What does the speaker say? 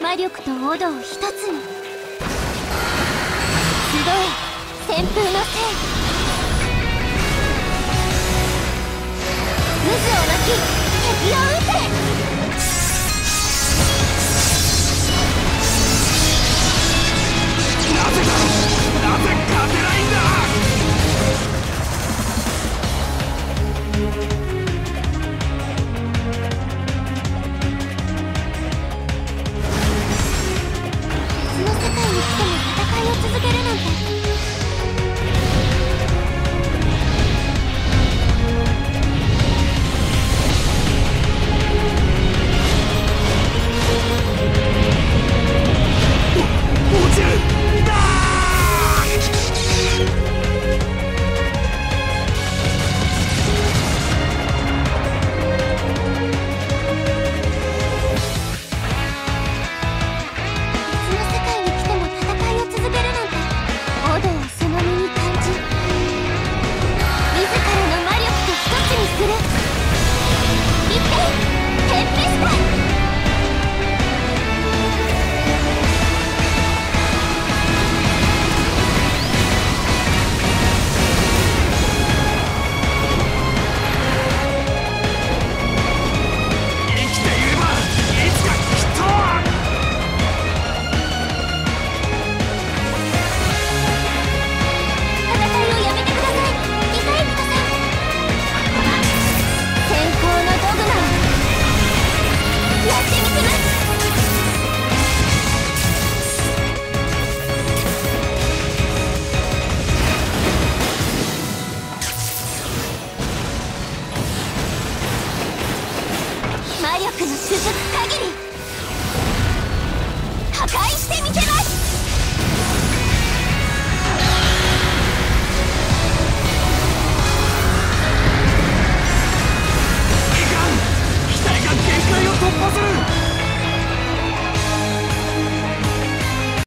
魔力とオドを一つに。集え旋風のせい。渦を巻き。の続く限り